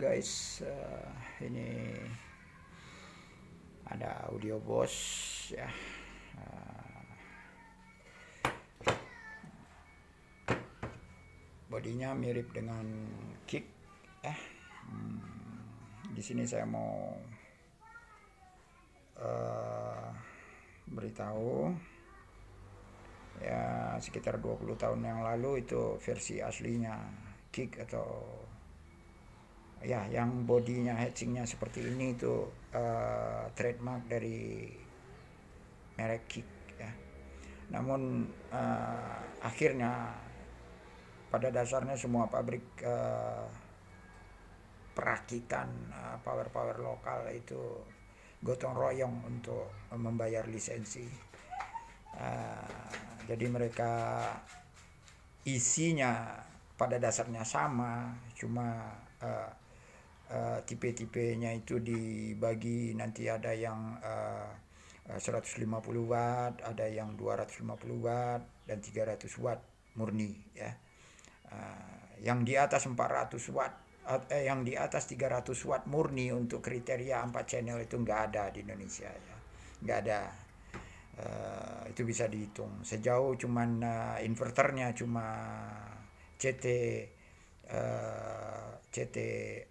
guys uh, ini ada audio bos ya. Uh, bodinya mirip dengan kick ya. Hmm, di sini saya mau uh, beritahu ya sekitar 20 tahun yang lalu itu versi aslinya kick atau ya yang bodinya hatchingnya seperti ini itu uh, trademark dari merek Kick ya. Namun uh, akhirnya pada dasarnya semua pabrik uh, perakitan uh, power power lokal itu gotong royong untuk membayar lisensi. Uh, jadi mereka isinya pada dasarnya sama, cuma uh, uh, tipe-tipenya itu dibagi nanti ada yang uh, 150 watt, ada yang 250 watt dan 300 watt murni ya. Uh, yang di atas 400 watt eh, yang di atas 300 watt murni untuk kriteria 4 channel itu enggak ada di Indonesia ya. Enggak ada. Uh, itu bisa dihitung. Sejauh cuman uh, inverternya cuma CT uh, CT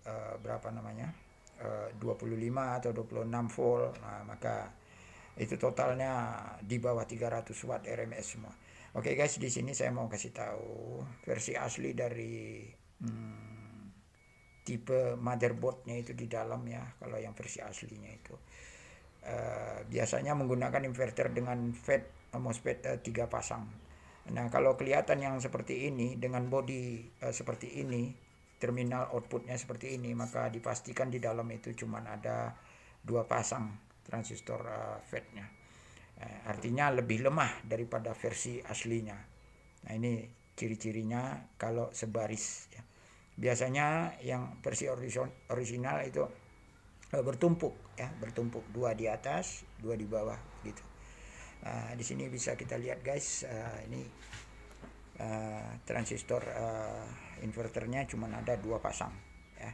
uh, berapa namanya? Uh, 25 atau 26 volt. Nah, maka itu totalnya di bawah 300 watt RMS semua. Oke okay guys di sini saya mau kasih tahu versi asli dari hmm, tipe motherboardnya itu di dalam ya kalau yang versi aslinya itu. Uh, biasanya menggunakan inverter dengan FET MOSFET uh, tiga pasang. Nah kalau kelihatan yang seperti ini dengan body uh, seperti ini terminal outputnya seperti ini maka dipastikan di dalam itu cuma ada dua pasang transistor uh, FET-nya uh, artinya lebih lemah daripada versi aslinya. Nah ini ciri-cirinya kalau sebaris ya. biasanya yang versi original itu uh, bertumpuk ya bertumpuk. Dua di atas dua di bawah gitu. Nah, di sini bisa kita lihat guys uh, ini uh, transistor uh, inverternya cuma ada dua pasang ya.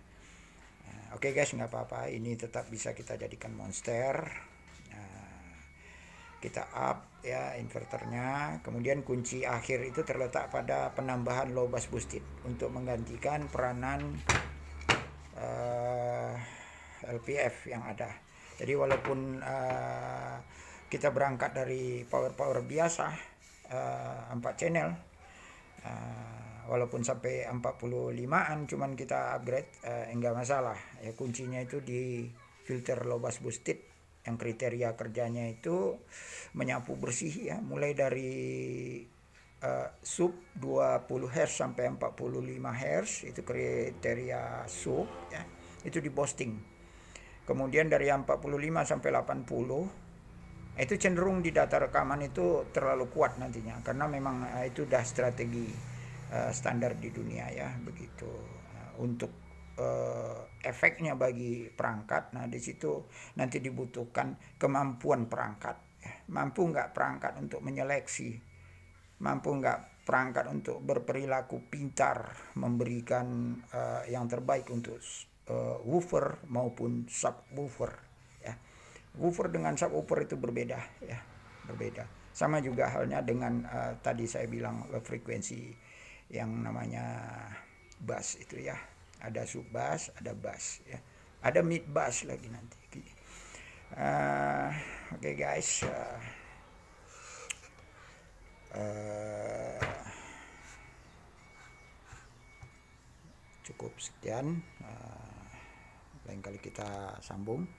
Uh, oke okay guys nggak apa-apa ini tetap bisa kita jadikan monster. Uh, kita up ya inverternya. Kemudian kunci akhir itu terletak pada penambahan low bus boosted untuk menggantikan peranan uh, LPF yang ada. Jadi walaupun uh, kita berangkat dari power power biasa uh, 4 channel uh, walaupun sampai 45an cuman kita upgrade uh, enggak masalah. Ya kuncinya itu di filter low bass boosted yang kriteria kerjanya itu menyapu bersih ya. Mulai dari uh, sub 20 Hz sampai 45 Hz itu kriteria sub ya. Itu di posting. Kemudian dari 45 sampai 80 itu cenderung di data rekaman itu terlalu kuat nantinya. Karena memang uh, itu dah strategi uh, standar di dunia ya begitu. Uh, untuk uh, efeknya bagi perangkat nah di situ nanti dibutuhkan kemampuan perangkat. Ya. mampu nggak perangkat untuk menyeleksi? Mampu nggak perangkat untuk berperilaku pintar memberikan uh, yang terbaik untuk uh, woofer maupun subwoofer woofer dengan subwoofer itu berbeda ya berbeda. Sama juga halnya dengan uh, tadi saya bilang frekuensi yang namanya bass itu ya. Ada sub bass ada bass ya. Ada mid bass lagi nanti. Uh, oke okay guys. Uh, uh, cukup sekian. Uh, lain kali kita sambung